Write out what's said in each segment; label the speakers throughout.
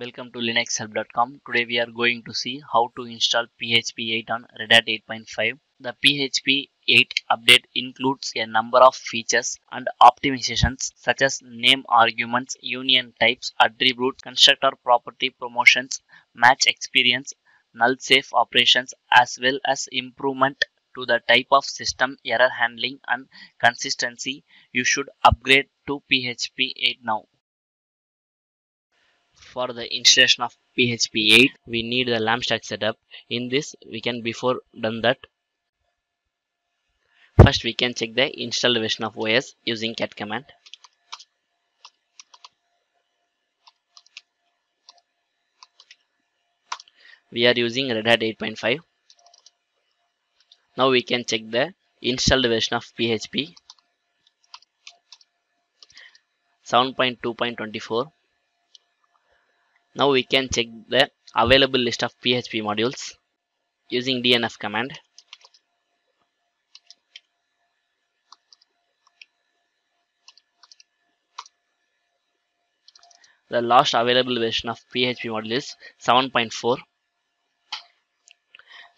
Speaker 1: Welcome to linuxhelp.com. Today we are going to see how to install PHP 8 on Red Hat 8.5. The PHP 8 update includes a number of features and optimizations such as name arguments, union types, attributes, constructor property promotions, match experience, null safe operations as well as improvement to the type of system error handling and consistency. You should upgrade to PHP 8 now. For the installation of PHP 8, we need the LAMP stack setup. In this, we can before done that. First, we can check the installed version of OS using cat command. We are using Red Hat 8.5. Now we can check the installed version of PHP 7.2.24 now we can check the available list of PHP modules using DNF command. The last available version of PHP module is 7.4.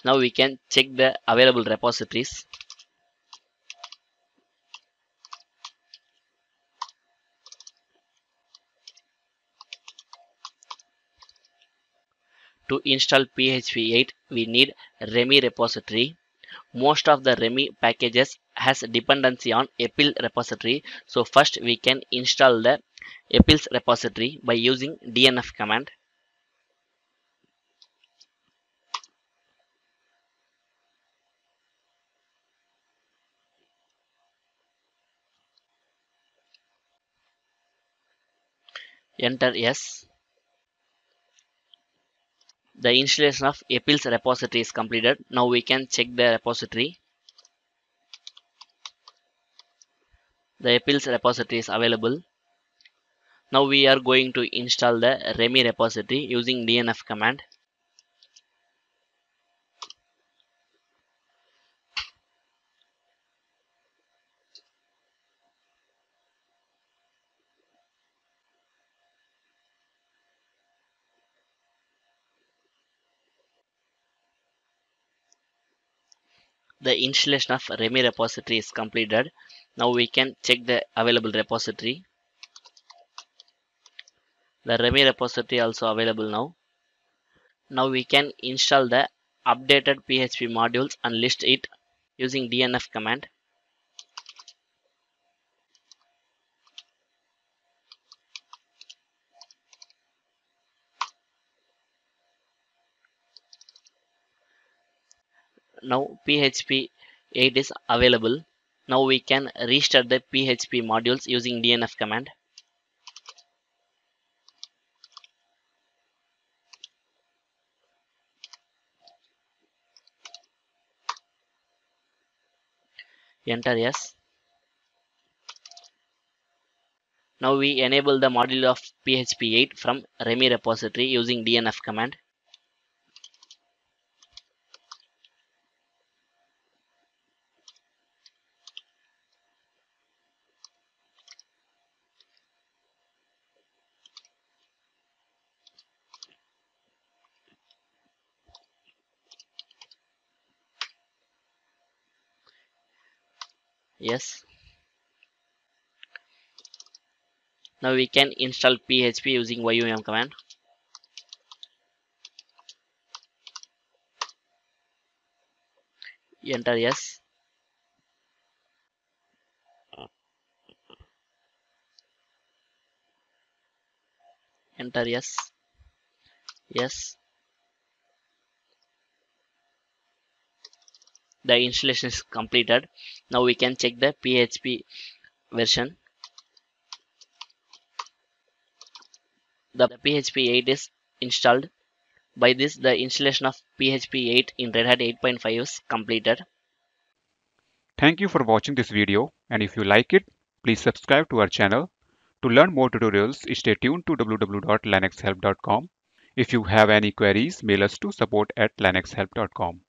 Speaker 1: Now we can check the available repositories. To install PHP 8, we need Remi repository. Most of the Remi packages has dependency on EPEL repository. So first we can install the EPEL's repository by using DNF command. Enter yes the installation of EPEL's repository is completed. Now we can check the repository. The EPEL's repository is available. Now we are going to install the Remi repository using DNF command. The installation of Remi repository is completed. Now we can check the available repository. The Remi repository also available now. Now we can install the updated PHP modules and list it using DNF command. Now php 8 is available. Now we can restart the php modules using dnf command. Enter yes. Now we enable the module of php 8 from remi repository using dnf command yes. Now we can install php using yum command. Enter yes. Enter yes. Yes the installation is completed. Now we can check the php version. The php 8 is installed. By this the installation of php 8 in red hat 8.5 is completed.
Speaker 2: Thank you for watching this video and if you like it please subscribe to our channel. To learn more tutorials stay tuned to www.linuxhelp.com if you have any queries mail us to support at linuxhelp.com